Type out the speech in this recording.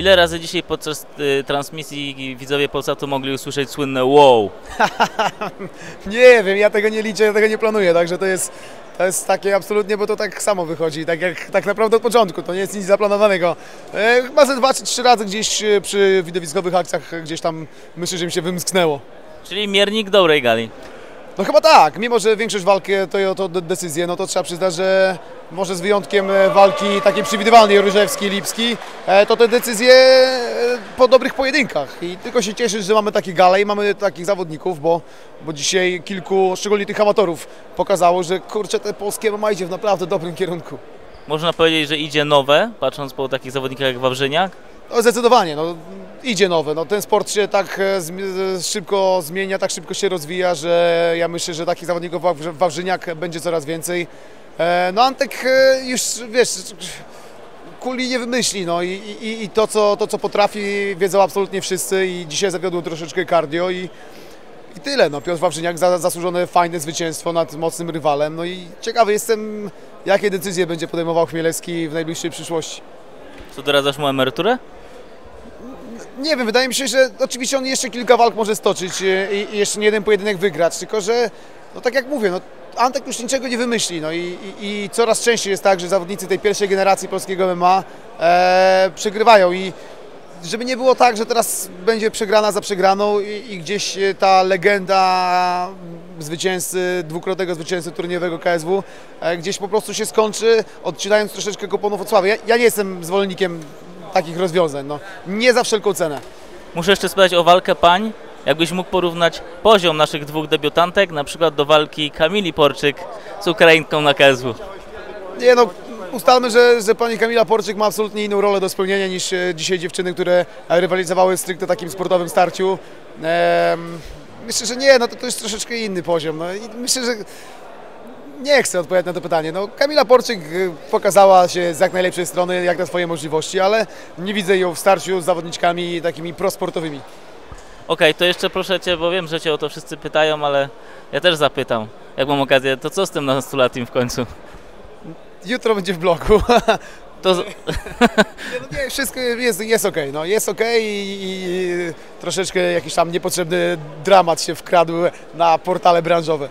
Ile razy dzisiaj podczas y, transmisji widzowie Polsatu mogli usłyszeć słynne wow? Nie wiem, ja tego nie liczę, ja tego nie planuję, także to jest, to jest takie absolutnie, bo to tak samo wychodzi, tak jak tak naprawdę od początku, to nie jest nic zaplanowanego. E, chyba ze dwa czy trzy razy gdzieś e, przy widowiskowych akcjach gdzieś tam myślę, że mi się wymsknęło. Czyli miernik dobrej gali. No chyba tak, mimo że większość walki to, to de- decyzje, no to trzeba przyznać, że może z wyjątkiem e, walki takiej przewidywalnej Różewski-Lipski, e, to te decyzje e, po dobrych pojedynkach i tylko się cieszyć, że mamy takie gale i mamy takich zawodników, bo, bo dzisiaj kilku, szczególnie tych amatorów, pokazało, że kurczę, te polskie MMA idzie w naprawdę dobrym kierunku. Można powiedzieć, że idzie nowe, patrząc po takich zawodnikach jak Wawrzyniak. No zdecydowanie, no, idzie nowe. No, ten sport się tak e, e, szybko zmienia, tak szybko się rozwija, że ja myślę, że takich zawodników Wawrzyniak będzie coraz więcej. E, No Antek już, wiesz, kuli nie wymyśli, no i, i, i to, co, to, co potrafi, wiedzą absolutnie wszyscy i dzisiaj zawiodło troszeczkę cardio i, i tyle. No, Piotr Wawrzyniak za, zasłużone fajne zwycięstwo nad mocnym rywalem. No i ciekawy jestem, jakie decyzje będzie podejmował Chmielewski w najbliższej przyszłości. Co doradzasz mu emeryturę? Nie wiem, wydaje mi się, że oczywiście on jeszcze kilka walk może stoczyć i, i jeszcze nie jeden pojedynek wygrać, tylko że, no tak jak mówię, no, Antek już niczego nie wymyśli no i, i, i coraz częściej jest tak, że zawodnicy tej pierwszej generacji polskiego MMA e, przegrywają i żeby nie było tak, że teraz będzie przegrana za przegraną i, i gdzieś e, ta legenda zwycięzcy, dwukrotnego zwycięzcy turniejowego KSW e, gdzieś po prostu się skończy, odcinając troszeczkę kuponów od sławy. Ja, ja nie jestem zwolennikiem takich rozwiązań, no. nie za wszelką cenę. Muszę jeszcze spytać o walkę pań. Jakbyś mógł porównać poziom naszych dwóch debiutantek, na przykład do walki Kamili Porczyk z Ukrainką na KSW. Nie no, ustalmy, że, że pani Kamila Porczyk ma absolutnie inną rolę do spełnienia niż e, dzisiaj dziewczyny, które rywalizowały w stricte takim sportowym starciu. Em, myślę, że nie, no to, to jest troszeczkę inny poziom. No i myślę, że nie chcę odpowiadać na to pytanie. No, Kamila Porczyk e, pokazała się z jak najlepszej strony, jak na swoje możliwości, ale nie widzę ją w starciu z zawodniczkami takimi prosportowymi. Okej, to jeszcze proszę Cię, bo wiem, że Cię o to wszyscy pytają, ale ja też zapytam, jak mam okazję, to co z tym nastolatkiem w końcu? Jutro będzie w blogu. To z... Nie, no nie, wszystko jest, jest ok, no jest ok i, i troszeczkę jakiś tam niepotrzebny dramat się wkradł na portale branżowe.